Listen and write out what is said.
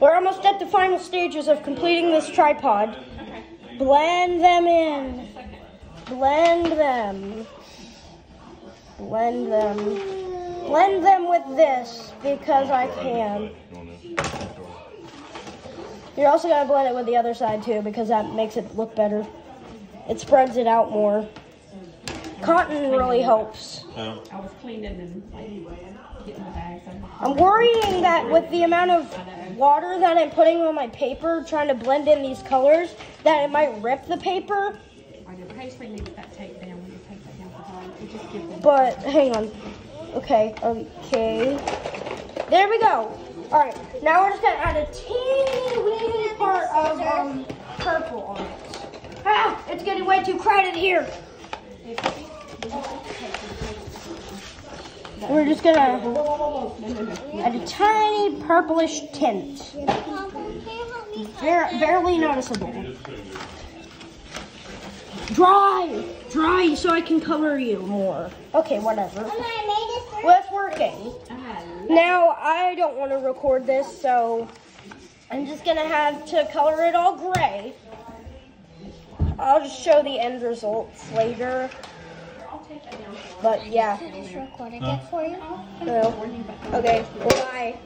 We're almost at the final stages of completing this tripod. Blend them in. Blend them. Blend them. Blend them with this because I can. You're also gonna blend it with the other side too because that makes it look better. It spreads it out more. Cotton really helps. I was cleaning and like getting the bags. I'm worrying that with the amount of water that I'm putting on my paper, trying to blend in these colors, that it might rip the paper. I know, occasionally need that tape down when you take that down for home. Just them. But hang on. Okay, okay. There we go. All right, now we're just gonna add a teeny weeny part of um purple on it. Ah, it's getting way too crowded here. We're just gonna add a tiny purplish tint, Bar- barely noticeable. Dry, dry, so I can color you more. Okay, whatever. Well, it's working. Now, I don't want to record this, so I'm just going to have to color it all gray. I'll just show the end results later. But yeah. Just recording it for you. No. Okay, bye.